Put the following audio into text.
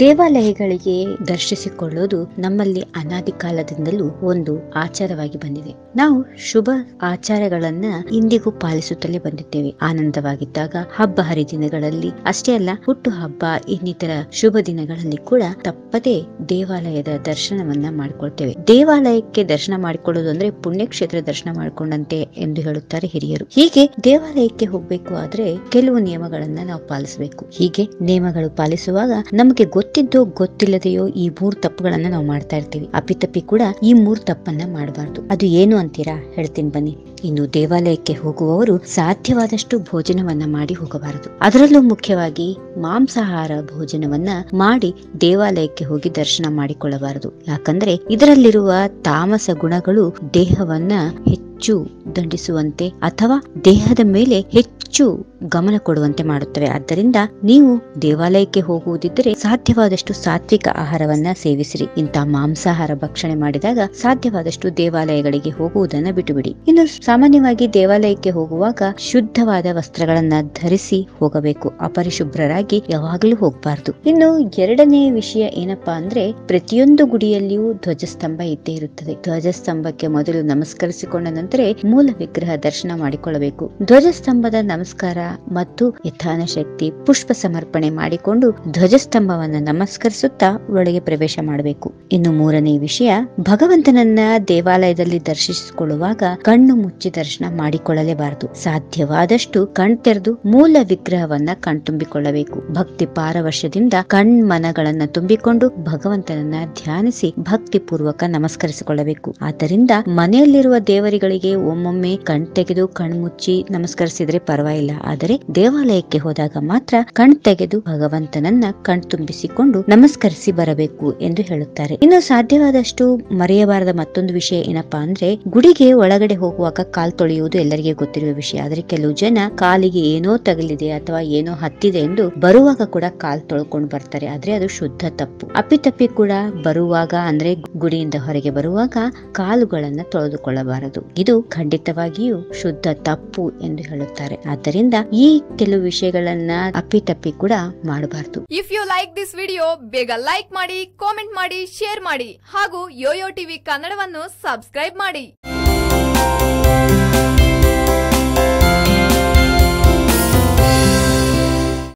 ದೇವಾಲಯಗಳಿಗೆ ದರ್ಶಿಸಿಕೊಳ್ಳುವುದು ನಮ್ಮಲ್ಲಿ ಅನಾದಿ ಕಾಲದಿಂದಲೂ ಒಂದು ಆಚಾರವಾಗಿ ಬಂದಿದೆ. ನಾವು ಶುಭ ಆಚಾರಗಳನ್ನ ಇಂದಿಗೂ ಪಾಲಿಸುತ್ತಲೇ ಬಂದಿದ್ದೇವೆ. ಆನಂದವಾಗಿದ್ದಾಗ ಹಬ್ಬ ಹರಿದಿನಗಳಲ್ಲಿ ಅಷ್ಟೇ ಅಲ್ಲ, ಹುಟ್ಟು ಹಬ್ಬ ಇನ್ನಿತರ ಶುಭ ದಿನಗಳಲ್ಲಿ ಕೂಡ ತಪ್ಪದೇ ದೇವಾಲಯದ ದರ್ಶನವನ್ನ ಮಾಡಿಕೊಳ್ತೇವೆ. ದೇವಾಲಯಕ್ಕೆ ದರ್ಶನ ಮಾಡಿಕೊಳ್ಳೋದು ಅಂದ್ರೆ ಪುಣ್ಯಕ್ಷೇತ್ರ ದರ್ಶನ ಮಾಡಿಕೊಂಡಂತೆ ಎಂದು ಹೇಳುತ್ತಾರೆ ಹಿರಿಯರು. ಹೀಗೆ ದೇವಾಲಯಕ್ಕೆ ಹೋಗ್ಬೇಕು ಆದ್ರೆ ಕೆಲವು ನಿಯಮಗಳನ್ನ ನಾವು ಪಾಲಿಸಬೇಕು. ಹೀಗೆ ನಿಯಮಗಳು ಪಾಲಿಸುವಾಗ ನಮಗೆ ಗೊತ್ತಿದ್ದೋ ಗೊತ್ತಿಲ್ಲದೆಯೋ ಈ ಮೂರು ತಪ್ಪುಗಳನ್ನ ನಾವು ಮಾಡ್ತಾ ಇರ್ತೀವಿ. ಅಪ್ಪಿತಪ್ಪಿ ಕೂಡ ಈ ಮೂರು ತಪ್ಪನ್ನ ಮಾಡಬಾರ್ದು. ಅದು ಏನು ಅಂತೀರಾ? ಹೇಳ್ತೀನಿ ಬನ್ನಿ. ಇನ್ನು ದೇವಾಲಯಕ್ಕೆ ಹೋಗುವವರು ಸಾಧ್ಯವಾದಷ್ಟು ಭೋಜನವನ್ನ ಮಾಡಿ ಹೋಗಬಾರದು. ಅದರಲ್ಲೂ ಮುಖ್ಯವಾಗಿ ಮಾಂಸಾಹಾರ ಭೋಜನವನ್ನ ಮಾಡಿ ದೇವಾಲಯಕ್ಕೆ ಹೋಗಿ ದರ್ಶನ ಮಾಡಿಕೊಳ್ಳಬಾರದು. ಯಾಕಂದ್ರೆ ಇದರಲ್ಲಿರುವ ತಾಮಸ ಗುಣಗಳು ದೇಹವನ್ನ ಹೆಚ್ಚು ದಂಡಿಸುವಂತೆ ಅಥವಾ ದೇಹದ ಮೇಲೆ ಹೆಚ್ಚು ಗಮನ ಕೊಡುವಂತೆ ಮಾಡುತ್ತವೆ. ಆದ್ದರಿಂದ ನೀವು ದೇವಾಲಯಕ್ಕೆ ಹೋಗುವುದಿದ್ದರೆ ಸಾಧ್ಯವಾದಷ್ಟು ಸಾತ್ವಿಕ ಆಹಾರವನ್ನ ಸೇವಿಸಿರಿ. ಇಂತಹ ಮಾಂಸಾಹಾರ ಭಕ್ಷಣೆ ಮಾಡಿದಾಗ ಸಾಧ್ಯವಾದಷ್ಟು ದೇವಾಲಯಗಳಿಗೆ ಹೋಗುವುದನ್ನ ಬಿಟ್ಟುಬಿಡಿ. ಇನ್ನು ಸಾಮಾನ್ಯವಾಗಿ ದೇವಾಲಯಕ್ಕೆ ಹೋಗುವಾಗ ಶುದ್ಧವಾದ ವಸ್ತ್ರಗಳನ್ನ ಧರಿಸಿ ಹೋಗಬೇಕು. ಅಪರಿಶುಭ್ರರಾಗಿ ಯಾವಾಗಲೂ ಹೋಗಬಾರದು. ಇನ್ನು ಎರಡನೇ ವಿಷಯ ಏನಪ್ಪಾ ಅಂದ್ರೆ ಪ್ರತಿಯೊಂದು ಗುಡಿಯಲ್ಲಿಯೂ ಧ್ವಜಸ್ತಂಭ ಇದ್ದೇ ಇರುತ್ತದೆ. ಧ್ವಜಸ್ತಂಭಕ್ಕೆ ಮೊದಲು ನಮಸ್ಕರಿಸಿಕೊಂಡ ನಂತರ ಮೂಲ ವಿಗ್ರಹ ದರ್ಶನ ಮಾಡಿಕೊಳ್ಳಬೇಕು. ಧ್ವಜಸ್ತಂಭದ ನಮಸ್ಕಾರ ಮತ್ತು ಯಥಾನ ಶಕ್ತಿ ಪುಷ್ಪ ಸಮರ್ಪಣೆ ಮಾಡಿಕೊಂಡು ಧ್ವಜಸ್ತಂಭವನ್ನ ನಮಸ್ಕರಿಸುತ್ತಾ ಒಳಗೆ ಪ್ರವೇಶ ಮಾಡಬೇಕು. ಇನ್ನು ಮೂರನೇ ವಿಷಯ, ಭಗವಂತನನ್ನ ದೇವಾಲಯದಲ್ಲಿ ದರ್ಶಿಸಿಕೊಳ್ಳುವಾಗ ಕಣ್ಣು ಮುಚ್ಚಿ ದರ್ಶನ ಮಾಡಿಕೊಳ್ಳಲೇಬಾರದು. ಸಾಧ್ಯವಾದಷ್ಟು ಕಣ್ ತೆರೆದು ಮೂಲ ವಿಗ್ರಹವನ್ನ ಕಣ್ತುಂಬಿಕೊಳ್ಳಬೇಕು ಭಕ್ತಿ ಪಾರವಶ್ಯದಿಂದ ಕಣ್ಮನಗಳನ್ನ ತುಂಬಿಕೊಂಡು ಭಗವಂತನನ್ನ ಧ್ಯಾನಿಸಿ ಭಕ್ತಿ ಪೂರ್ವಕ ನಮಸ್ಕರಿಸಿಕೊಳ್ಳಬೇಕು. ಆದ್ದರಿಂದ ಮನೆಯಲ್ಲಿರುವ ದೇವರುಗಳಿಗೆ ಒಮ್ಮೊಮ್ಮೆ ಕಣ್ ತೆಗೆದು ಕಣ್ ಮುಚ್ಚಿ ನಮಸ್ಕರಿಸಿದ್ರೆ ಪರವಾಗಿಲ್ಲ. ಆದರೆ ದೇವಾಲಯಕ್ಕೆ ಹೋದಾಗ ಮಾತ್ರ ಕಣ್ ತೆಗೆದು ಭಗವಂತನನ್ನ ಕಣ್ ತುಂಬಿಸಿಕೊಂಡು ನಮಸ್ಕರಿಸಿ ಬರಬೇಕು ಎಂದು ಹೇಳುತ್ತಾರೆ. ಇನ್ನು ಸಾಧ್ಯವಾದಷ್ಟು ಮರೆಯಬಾರದ ಮತ್ತೊಂದು ವಿಷಯ ಏನಪ್ಪಾ ಅಂದ್ರೆ ಗುಡಿಗೆ ಒಳಗಡೆ ಹೋಗುವಾಗ ಕಾಲ್ ತೊಳೆಯುವುದು ಎಲ್ಲರಿಗೆ ಗೊತ್ತಿರುವ ವಿಷಯ. ಆದರೆ ಕೆಲವು ಜನ ಕಾಲಿಗೆ ಏನೋ ತಗಲಿದೆ ಅಥವಾ ಏನೋ ಹತ್ತಿದೆ ಎಂದು ಬರುವಾಗ ಕೂಡ ಕಾಲ್ ತೊಳ್ಕೊಂಡು ಬರ್ತಾರೆ. ಆದ್ರೆ ಅದು ಶುದ್ಧ ತಪ್ಪು. ಅಪ್ಪಿತಪ್ಪಿ ಕೂಡ ಬರುವಾಗ ಅಂದ್ರೆ ಗುಡಿಯಿಂದ ಹೊರಗೆ ಬರುವಾಗ ಕಾಲುಗಳನ್ನ ತೊಳೆದುಕೊಳ್ಳಬಾರದು. ಇದು ಖಂಡಿತವಾಗಿಯೂ ಶುದ್ಧ ತಪ್ಪು ಎಂದು ಹೇಳುತ್ತಾರೆ. ಆದ್ದರಿಂದ ಈ ಕೆಲವು ವಿಷಯಗಳನ್ನ ಅಪ್ಪಿತಪ್ಪಿ ಕೂಡ ಮಾಡಬಾರ್ದು. If you like this video ಬೇಗ ಲೈಕ್ ಮಾಡಿ ಕಾಮೆಂಟ್ ಮಾಡಿ ಶೇರ್ ಮಾಡಿ ಹಾಗೂ ಯೋಯೋ ಟಿವಿ ಕನ್ನಡವನ್ನು ಸಬ್ಸ್ಕ್ರೈಬ್ ಮಾಡಿ.